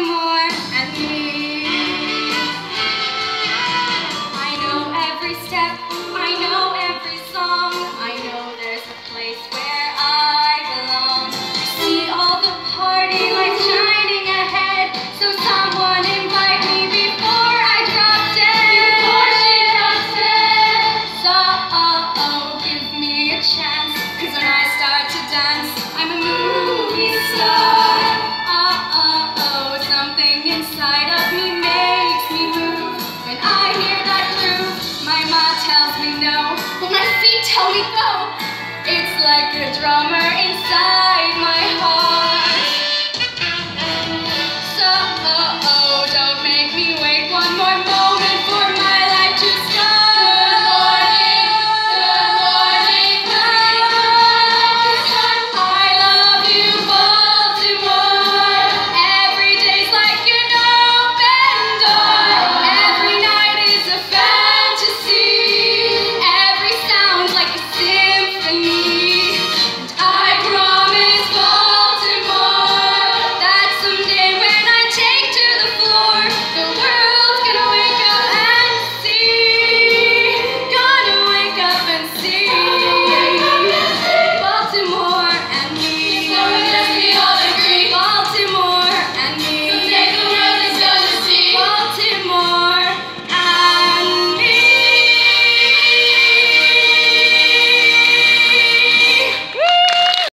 amor. something inside of me makes me move. When I hear that groove, my ma tells me no, but my feet tell me go. It's like a drummer inside.